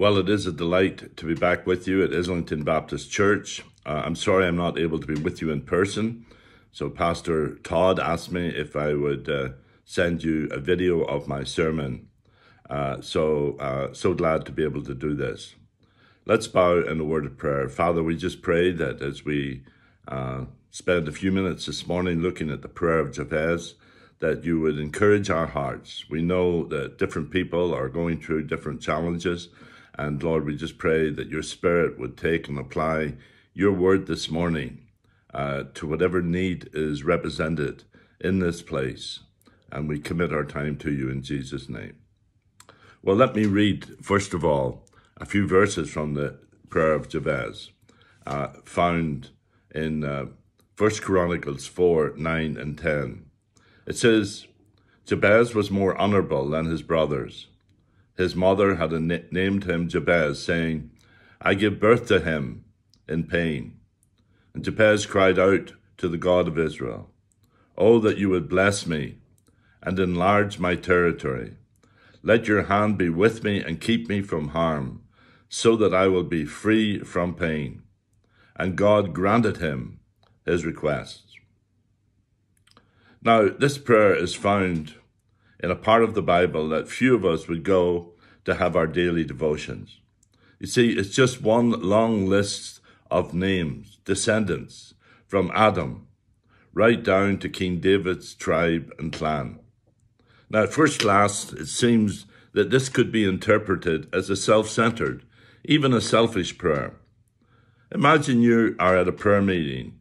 Well, it is a delight to be back with you at Islington Baptist Church. Uh, I'm sorry I'm not able to be with you in person. So, Pastor Todd asked me if I would uh, send you a video of my sermon. Uh, so, uh, so glad to be able to do this. Let's bow in a word of prayer. Father, we just pray that as we uh, spend a few minutes this morning looking at the prayer of Jabez, that you would encourage our hearts. We know that different people are going through different challenges. And Lord, we just pray that your spirit would take and apply your word this morning uh, to whatever need is represented in this place. And we commit our time to you in Jesus' name. Well, let me read, first of all, a few verses from the prayer of Jabez, uh, found in uh, 1 Chronicles 4 9 and 10. It says, Jabez was more honorable than his brothers. His mother had named him Jabez, saying, I give birth to him in pain. And Jabez cried out to the God of Israel, Oh, that you would bless me and enlarge my territory. Let your hand be with me and keep me from harm, so that I will be free from pain. And God granted him his requests. Now, this prayer is found in a part of the Bible that few of us would go to have our daily devotions. You see, it's just one long list of names, descendants from Adam, right down to King David's tribe and clan. Now, at first glance, it seems that this could be interpreted as a self-centered, even a selfish prayer. Imagine you are at a prayer meeting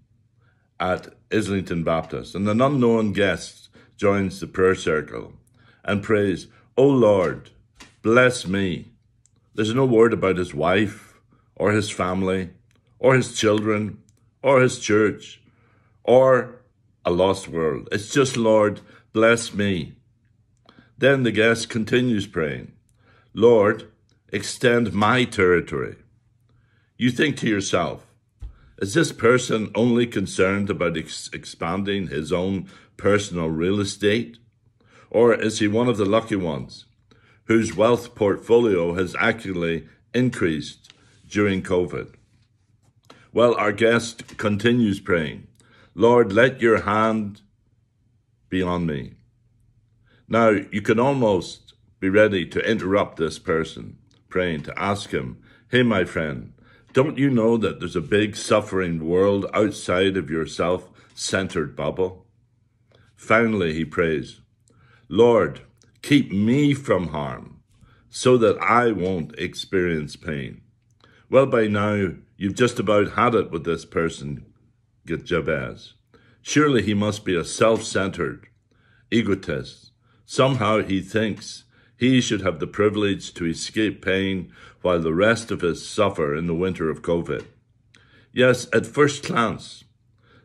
at Islington Baptist, and an unknown guest joins the prayer circle and prays, O Lord, bless me. There's no word about his wife or his family or his children or his church or a lost world. It's just, Lord, bless me. Then the guest continues praying, Lord, extend my territory. You think to yourself, is this person only concerned about ex- expanding his own personal real estate? Or is he one of the lucky ones whose wealth portfolio has actually increased during COVID? Well, our guest continues praying, Lord, let your hand be on me. Now, you can almost be ready to interrupt this person praying to ask him, Hey, my friend, don't you know that there's a big suffering world outside of your self centered bubble? Finally, he prays, Lord, keep me from harm so that I won't experience pain. Well, by now, you've just about had it with this person, Jabez. Surely he must be a self centered egotist. Somehow he thinks he should have the privilege to escape pain while the rest of us suffer in the winter of COVID. Yes, at first glance,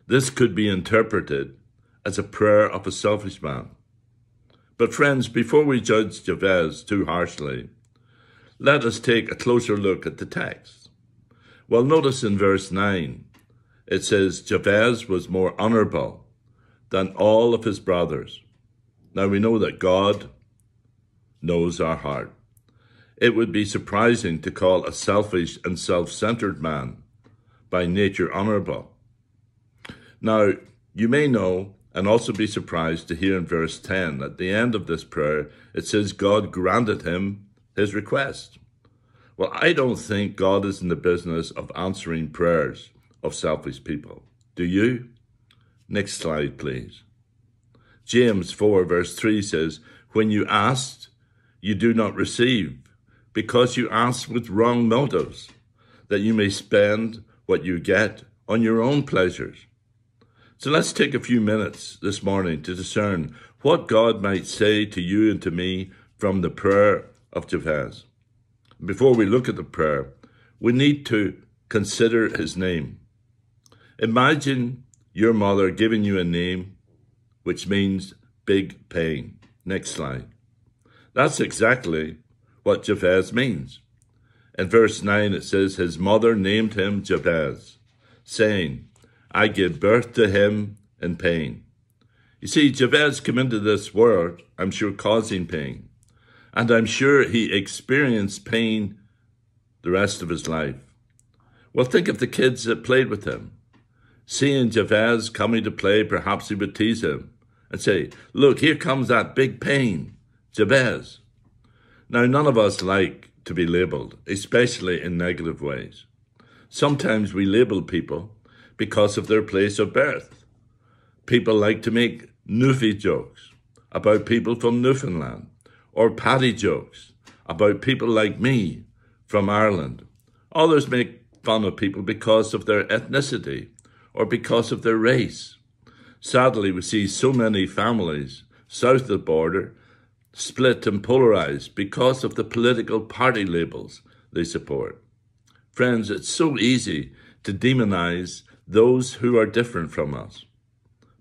this could be interpreted as a prayer of a selfish man. But friends, before we judge Jabez too harshly, let us take a closer look at the text. Well, notice in verse 9, it says, Jabez was more honorable than all of his brothers. Now we know that God knows our heart. It would be surprising to call a selfish and self centered man by nature honorable. Now, you may know and also be surprised to hear in verse 10 at the end of this prayer, it says God granted him his request. Well, I don't think God is in the business of answering prayers of selfish people. Do you? Next slide, please. James 4, verse 3 says, When you asked, you do not receive, because you ask with wrong motives, that you may spend what you get on your own pleasures. So let's take a few minutes this morning to discern what God might say to you and to me from the prayer of Jabez. Before we look at the prayer, we need to consider his name. Imagine your mother giving you a name which means big pain. Next slide. That's exactly what Jabez means. In verse 9, it says, His mother named him Jabez, saying, I give birth to him in pain. You see, Jabez came into this world, I'm sure, causing pain. And I'm sure he experienced pain the rest of his life. Well, think of the kids that played with him. Seeing Jabez coming to play, perhaps he would tease him and say, Look, here comes that big pain, Jabez. Now, none of us like to be labeled, especially in negative ways. Sometimes we label people because of their place of birth. People like to make Newfie jokes about people from Newfoundland, or Paddy jokes about people like me from Ireland. Others make fun of people because of their ethnicity or because of their race. Sadly, we see so many families south of the border split and polarized because of the political party labels they support. Friends, it's so easy to demonize those who are different from us.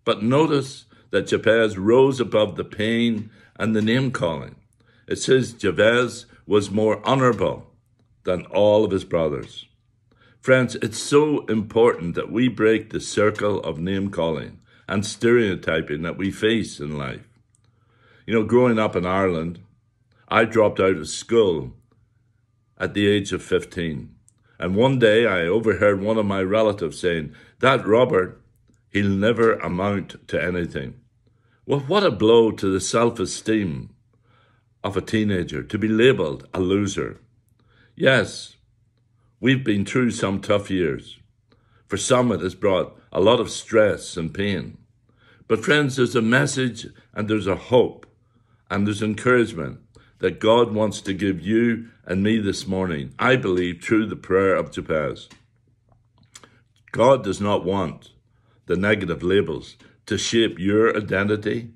But notice that Jabez rose above the pain and the name calling. It says Jabez was more honorable than all of his brothers. Friends, it's so important that we break the circle of name calling and stereotyping that we face in life. You know, growing up in Ireland, I dropped out of school at the age of 15. And one day I overheard one of my relatives saying, That Robert, he'll never amount to anything. Well, what a blow to the self esteem of a teenager to be labelled a loser. Yes, We've been through some tough years. For some, it has brought a lot of stress and pain. But, friends, there's a message and there's a hope and there's encouragement that God wants to give you and me this morning, I believe, through the prayer of Jabez. God does not want the negative labels to shape your identity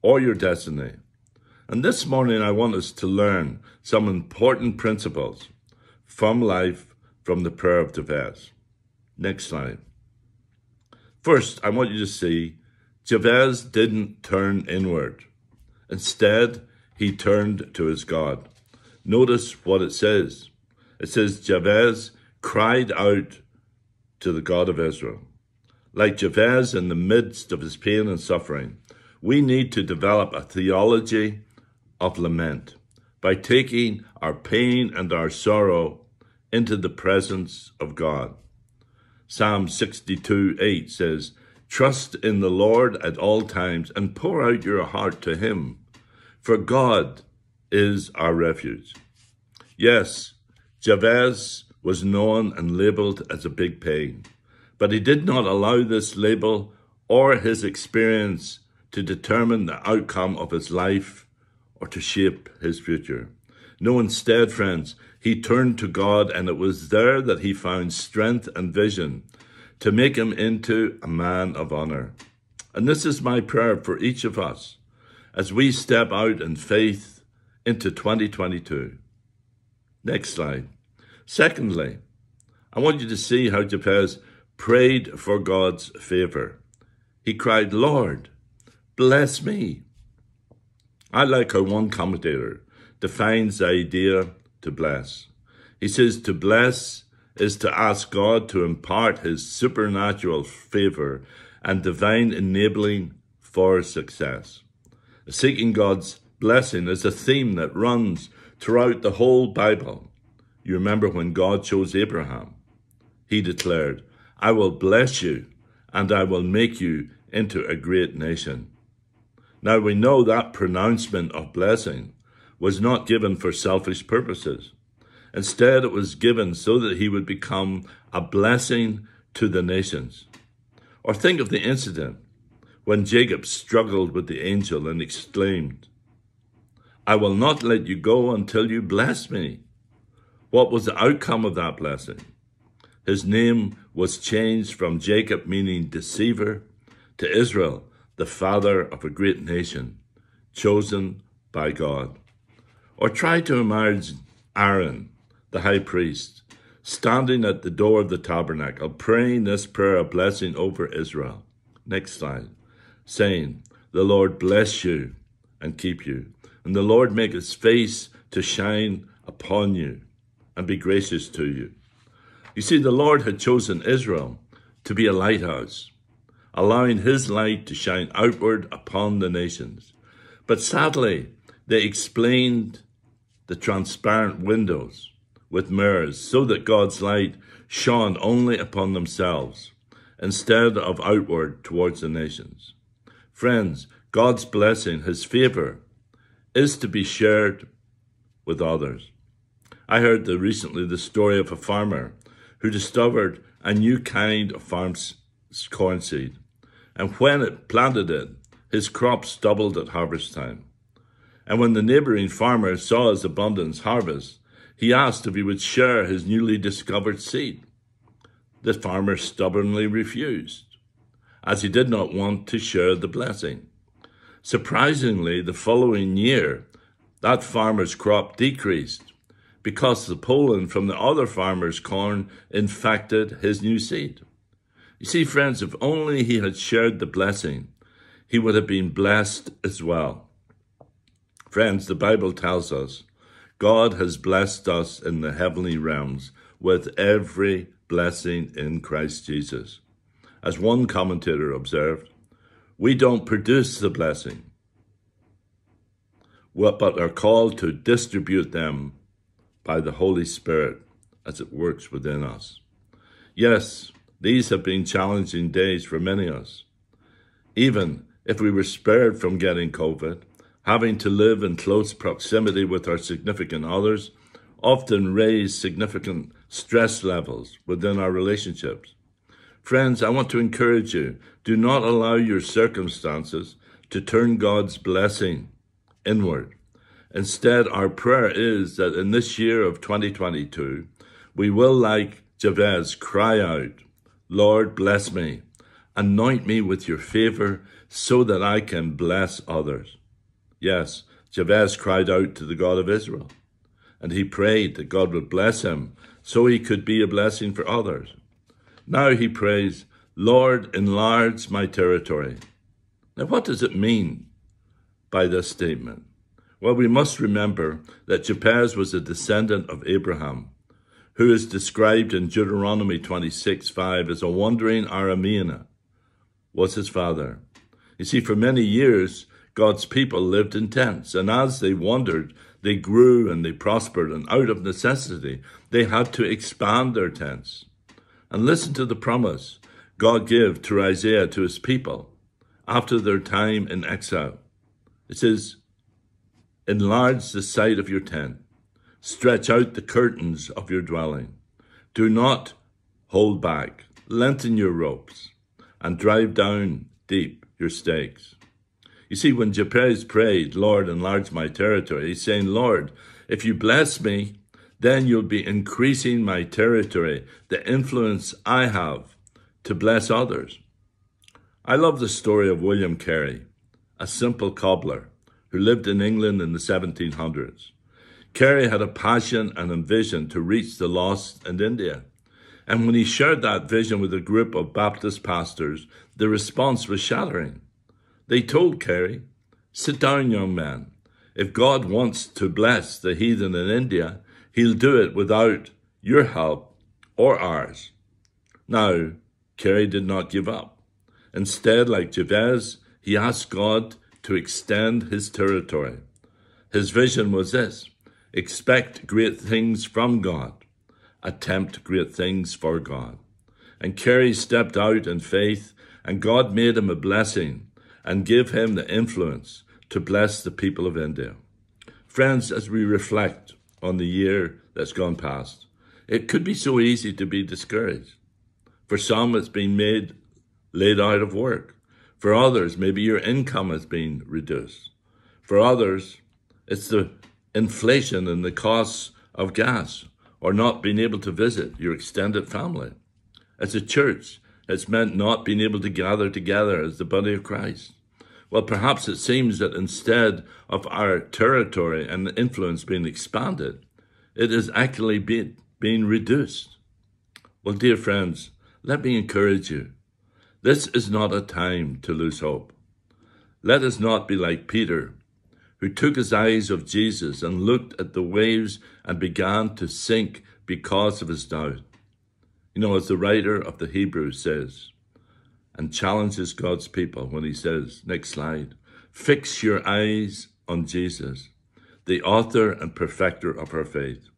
or your destiny. And this morning, I want us to learn some important principles from life from the prayer of Jabez. Next slide. First, I want you to see Jabez didn't turn inward. Instead, he turned to his God. Notice what it says. It says, Jabez cried out to the God of Israel. Like Jabez in the midst of his pain and suffering, we need to develop a theology of lament by taking our pain and our sorrow into the presence of God. Psalm 62 8 says, Trust in the Lord at all times and pour out your heart to Him, for God is our refuge. Yes, Jabez was known and labeled as a big pain, but he did not allow this label or his experience to determine the outcome of his life or to shape his future. No, instead, friends, he turned to God, and it was there that he found strength and vision to make him into a man of honor. And this is my prayer for each of us as we step out in faith into 2022. Next slide. Secondly, I want you to see how Jabez prayed for God's favor. He cried, Lord, bless me. I like how one commentator defines the idea to bless. He says to bless is to ask God to impart his supernatural favor and divine enabling for success. Seeking God's blessing is a theme that runs throughout the whole Bible. You remember when God chose Abraham, he declared, I will bless you and I will make you into a great nation. Now we know that pronouncement of blessing was not given for selfish purposes. Instead, it was given so that he would become a blessing to the nations. Or think of the incident when Jacob struggled with the angel and exclaimed, I will not let you go until you bless me. What was the outcome of that blessing? His name was changed from Jacob, meaning deceiver, to Israel, the father of a great nation, chosen by God. Or try to imagine Aaron, the high priest, standing at the door of the tabernacle, praying this prayer of blessing over Israel. Next slide. Saying, The Lord bless you and keep you, and the Lord make his face to shine upon you and be gracious to you. You see, the Lord had chosen Israel to be a lighthouse, allowing his light to shine outward upon the nations. But sadly, they explained the transparent windows with mirrors, so that God's light shone only upon themselves, instead of outward towards the nations. Friends, God's blessing, his favor, is to be shared with others. I heard the, recently the story of a farmer who discovered a new kind of farm corn seed. And when it planted it, his crops doubled at harvest time. And when the neighboring farmer saw his abundance harvest, he asked if he would share his newly discovered seed. The farmer stubbornly refused, as he did not want to share the blessing. Surprisingly, the following year, that farmer's crop decreased because the pollen from the other farmer's corn infected his new seed. You see, friends, if only he had shared the blessing, he would have been blessed as well. Friends, the Bible tells us God has blessed us in the heavenly realms with every blessing in Christ Jesus. As one commentator observed, we don't produce the blessing, but are called to distribute them by the Holy Spirit as it works within us. Yes, these have been challenging days for many of us. Even if we were spared from getting COVID, having to live in close proximity with our significant others often raise significant stress levels within our relationships. Friends, I want to encourage you do not allow your circumstances to turn God's blessing inward. Instead, our prayer is that in this year of 2022, we will, like Jabez, cry out, Lord, bless me. Anoint me with your favor so that I can bless others. Yes, Jabez cried out to the God of Israel, and he prayed that God would bless him so he could be a blessing for others. Now he prays, Lord, enlarge my territory. Now, what does it mean by this statement? Well, we must remember that Jabez was a descendant of Abraham, who is described in Deuteronomy 26 5 as a wandering Aramean, was his father. You see, for many years, God's people lived in tents, and as they wandered, they grew and they prospered, and out of necessity, they had to expand their tents. And listen to the promise God gave to Isaiah to his people after their time in exile. It says, Enlarge the side of your tent. Stretch out the curtains of your dwelling. Do not hold back. Lengthen your ropes and drive down deep your stakes. You see, when Jabez prayed, Lord, enlarge my territory, he's saying, Lord, if you bless me, then you'll be increasing my territory, the influence I have to bless others. I love the story of William Carey, a simple cobbler who lived in England in the 1700s. Carey had a passion and a vision to reach the lost in India. And when he shared that vision with a group of Baptist pastors, the response was shattering. They told Carey, Sit down, young man. If God wants to bless the heathen in India, he'll do it without your help or ours. Now, Carey did not give up. Instead, like Jabez, he asked God to extend his territory. His vision was this expect great things from God, attempt great things for God. And Carey stepped out in faith, and God made him a blessing and gave him the influence to bless the people of India. Friends, as we reflect on the year that's gone past, it could be so easy to be discouraged. For some, it's been made laid out of work. For others, maybe your income has been reduced. For others, it's the inflation and the costs of gas or not being able to visit your extended family. As a church, it's meant not being able to gather together as the body of Christ. Well, perhaps it seems that instead of our territory and influence being expanded, it is actually being, being reduced. Well, dear friends, let me encourage you. This is not a time to lose hope. Let us not be like Peter, who took his eyes of Jesus and looked at the waves and began to sink because of his doubt. You know, as the writer of the Hebrews says, and challenges God's people when he says, next slide, fix your eyes on Jesus, the author and perfecter of our faith.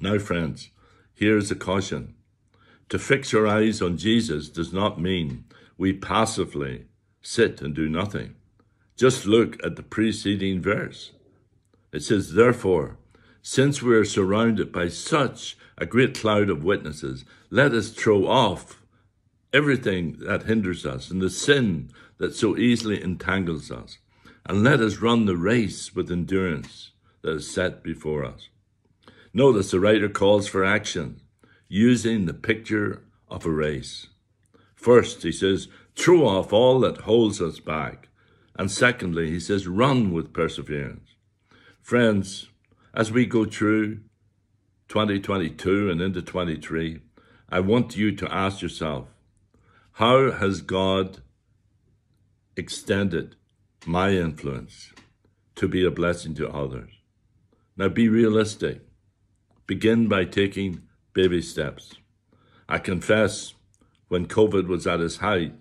Now, friends, here's a caution. To fix our eyes on Jesus does not mean we passively sit and do nothing. Just look at the preceding verse. It says, Therefore, since we are surrounded by such a great cloud of witnesses, let us throw off everything that hinders us and the sin that so easily entangles us, and let us run the race with endurance that is set before us. Notice the writer calls for action, using the picture of a race. First, he says, throw off all that holds us back. And secondly, he says, run with perseverance. Friends, as we go through 2022 and into 23, I want you to ask yourself, how has God extended my influence to be a blessing to others? Now be realistic. Begin by taking baby steps. I confess, when COVID was at its height,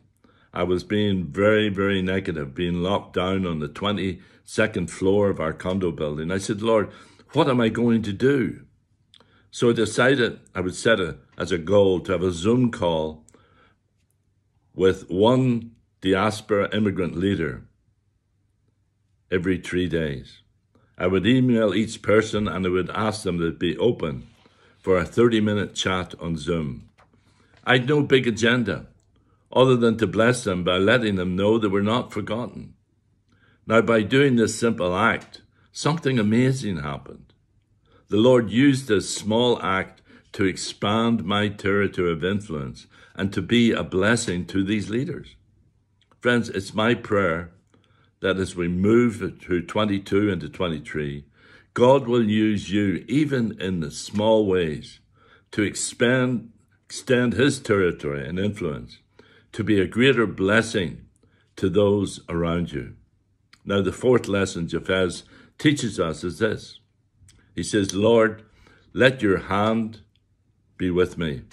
I was being very, very negative, being locked down on the 22nd floor of our condo building. I said, Lord, what am I going to do? So I decided I would set it as a goal to have a Zoom call with one diaspora immigrant leader every three days. I would email each person and I would ask them to be open for a 30 minute chat on Zoom. I'd no big agenda other than to bless them by letting them know they were not forgotten. Now, by doing this simple act, something amazing happened. The Lord used this small act to expand my territory of influence and to be a blessing to these leaders. Friends, it's my prayer that as we move through 22 into 23, God will use you, even in the small ways, to expand, extend his territory and influence, to be a greater blessing to those around you. Now, the fourth lesson Jabez teaches us is this. He says, Lord, let your hand be with me.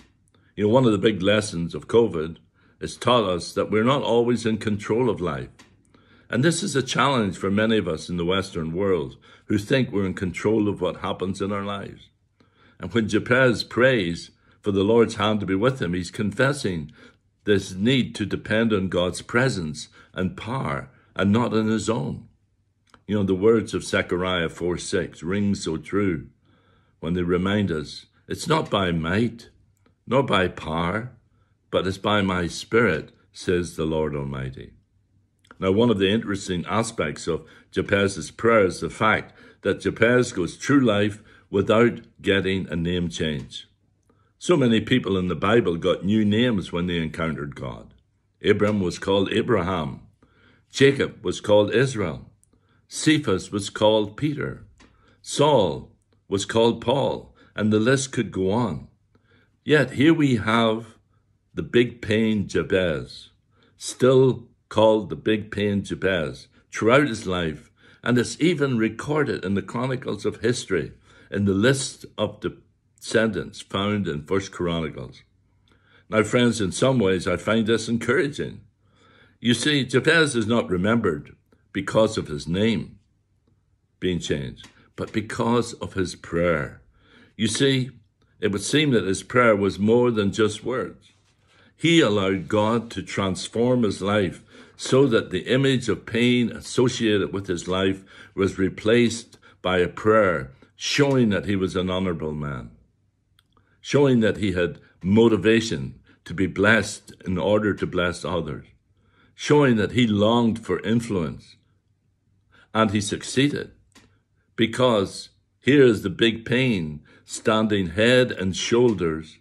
You know, one of the big lessons of COVID has taught us that we're not always in control of life. And this is a challenge for many of us in the Western world who think we're in control of what happens in our lives. And when Jabez prays for the Lord's hand to be with him, he's confessing this need to depend on God's presence and power and not on his own. You know, the words of Zechariah 4 6 ring so true when they remind us it's not by might, nor by power, but it's by my spirit, says the Lord Almighty. Now, one of the interesting aspects of Jabez's prayer is the fact that Jabez goes through life without getting a name change. So many people in the Bible got new names when they encountered God. Abram was called Abraham. Jacob was called Israel. Cephas was called Peter. Saul was called Paul, and the list could go on. Yet here we have the big pain Jabez, still called the Big Pain Jabez throughout his life, and it's even recorded in the chronicles of history in the list of descendants found in First Chronicles. Now, friends, in some ways I find this encouraging. You see, Jabez is not remembered because of his name being changed, but because of his prayer. You see, it would seem that his prayer was more than just words. He allowed God to transform his life so that the image of pain associated with his life was replaced by a prayer showing that he was an honorable man, showing that he had motivation to be blessed in order to bless others, showing that he longed for influence. And he succeeded because here is the big pain standing head and shoulders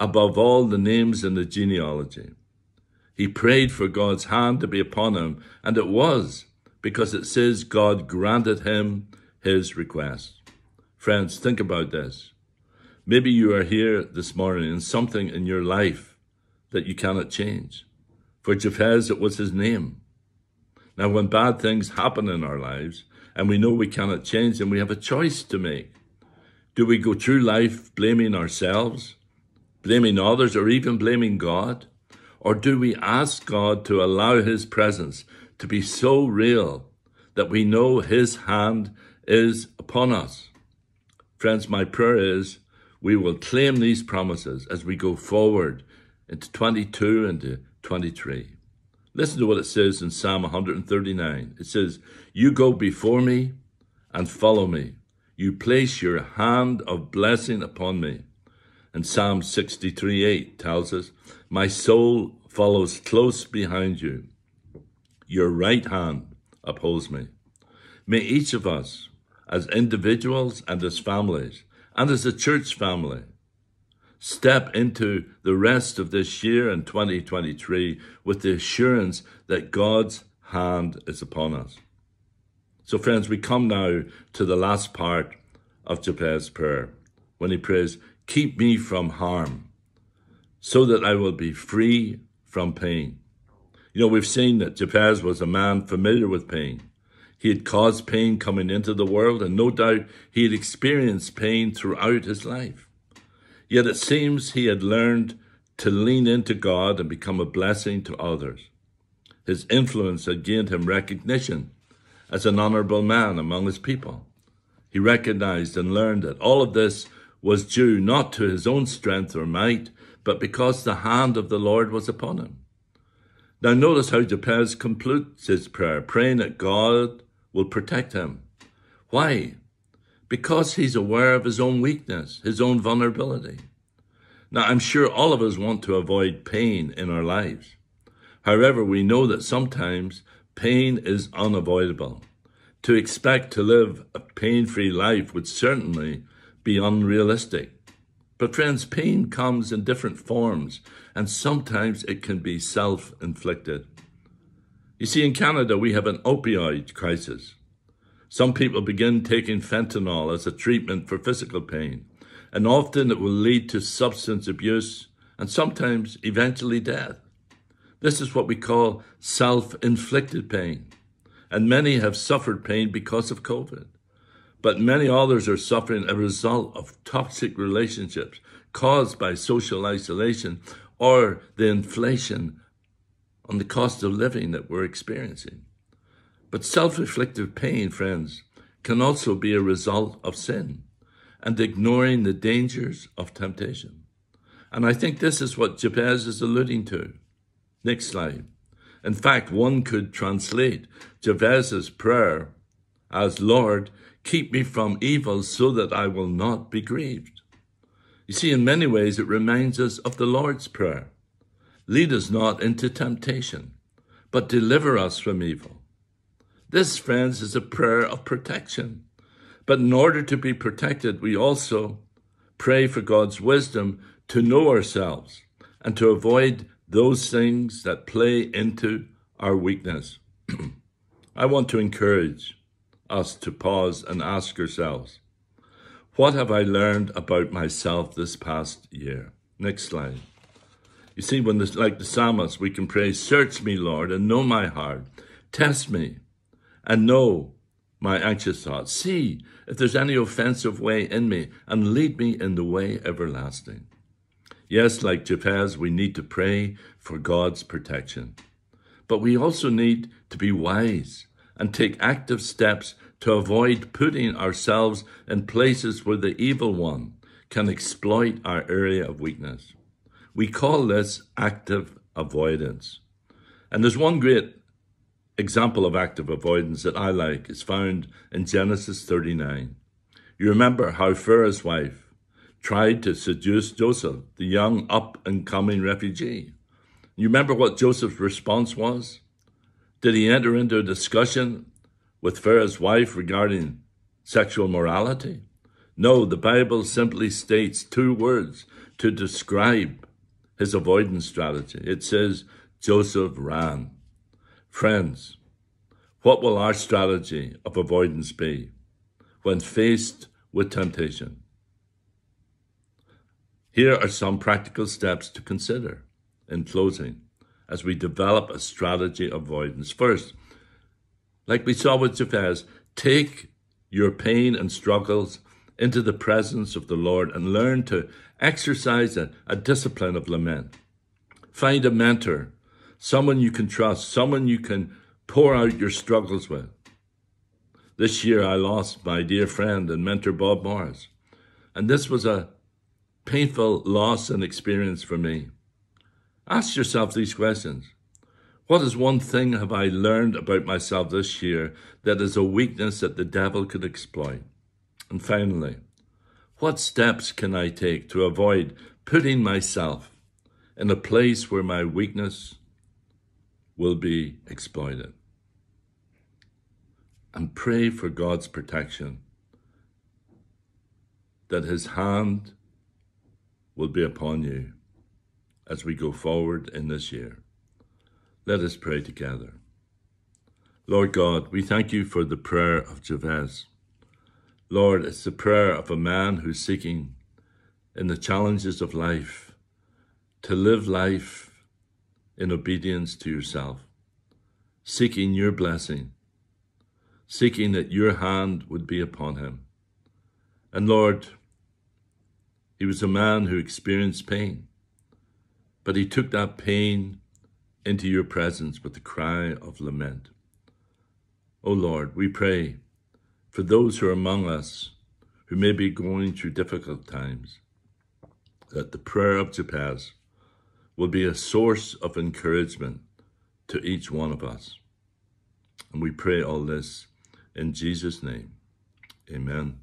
above all the names in the genealogy. He prayed for God's hand to be upon him, and it was, because it says God granted him his request. Friends, think about this. Maybe you are here this morning and something in your life that you cannot change. For Jabez, it was his name. Now, when bad things happen in our lives and we know we cannot change them, we have a choice to make. Do we go through life blaming ourselves, blaming others, or even blaming God? Or do we ask God to allow His presence to be so real that we know His hand is upon us? Friends, my prayer is we will claim these promises as we go forward into 22 and to 23. Listen to what it says in Psalm 139. It says, You go before me and follow me. You place your hand of blessing upon me. And Psalm 63 8 tells us, My soul follows close behind you. Your right hand upholds me. May each of us, as individuals and as families, and as a church family, step into the rest of this year in 2023 with the assurance that God's hand is upon us. So, friends, we come now to the last part of Jabez's prayer when he prays, Keep me from harm, so that I will be free from pain. You know, we've seen that Jabez was a man familiar with pain. He had caused pain coming into the world, and no doubt he had experienced pain throughout his life. Yet it seems he had learned to lean into God and become a blessing to others. His influence had gained him recognition as an honorable man among his people. He recognized and learned that all of this was due not to his own strength or might, but because the hand of the Lord was upon him. Now, notice how Jabez concludes his prayer, praying that God will protect him. Why? Because he's aware of his own weakness, his own vulnerability. Now, I'm sure all of us want to avoid pain in our lives. However, we know that sometimes pain is unavoidable. To expect to live a pain free life would certainly be unrealistic. But, friends, pain comes in different forms, and sometimes it can be self inflicted. You see, in Canada, we have an opioid crisis. Some people begin taking fentanyl as a treatment for physical pain, and often it will lead to substance abuse and sometimes eventually death. This is what we call self inflicted pain, and many have suffered pain because of COVID. But many others are suffering a result of toxic relationships caused by social isolation or the inflation on the cost of living that we're experiencing. But self inflicted pain, friends, can also be a result of sin and ignoring the dangers of temptation. And I think this is what Jabez is alluding to. Next slide. In fact, one could translate Jabez's prayer as Lord, keep me from evil so that I will not be grieved. You see, in many ways, it reminds us of the Lord's Prayer. Lead us not into temptation, but deliver us from evil. This, friends, is a prayer of protection. But in order to be protected, we also pray for God's wisdom to know ourselves and to avoid those things that play into our weakness. I want to encourage us to pause and ask ourselves, what have I learned about myself this past year? Next slide. You see, when this, like the psalmist, we can pray, Search me, Lord, and know my heart. Test me and know my anxious thoughts. See if there's any offensive way in me and lead me in the way everlasting. Yes, like Jabez, we need to pray for God's protection. But we also need to be wise and take active steps to avoid putting ourselves in places where the evil one can exploit our area of weakness. We call this active avoidance. And there's one great example of active avoidance that I like is found in Genesis 39. You remember how Pharaoh's wife tried to seduce Joseph, the young up and coming refugee. You remember what Joseph's response was? Did he enter into a discussion with Pharaoh's wife regarding sexual morality? No, the Bible simply states two words to describe his avoidance strategy. It says Joseph ran. Friends, what will our strategy of avoidance be when faced with temptation? Here are some practical steps to consider in closing as we develop a strategy of avoidance. First, like we saw with Jabez, take your pain and struggles into the presence of the Lord and learn to exercise a, a discipline of lament. Find a mentor, someone you can trust, someone you can pour out your struggles with. This year I lost my dear friend and mentor Bob Morris, and this was a painful loss and experience for me? Ask yourself these questions. What is one thing have I learned about myself this year that is a weakness that the devil could exploit? And finally, what steps can I take to avoid putting myself in a place where my weakness will be exploited? And pray for God's protection, that his hand will be upon you as we go forward in this year. Let us pray together. Lord God, we thank you for the prayer of Jabez. Lord, it's the prayer of a man who's seeking in the challenges of life to live life in obedience to yourself, seeking your blessing, seeking that your hand would be upon him. And Lord, he was a man who experienced pain, but he took that pain into your presence with a cry of lament. O Lord, we pray for those who are among us who may be going through difficult times, that the prayer of Jabez will be a source of encouragement to each one of us. And we pray all this in Jesus' name. Amen.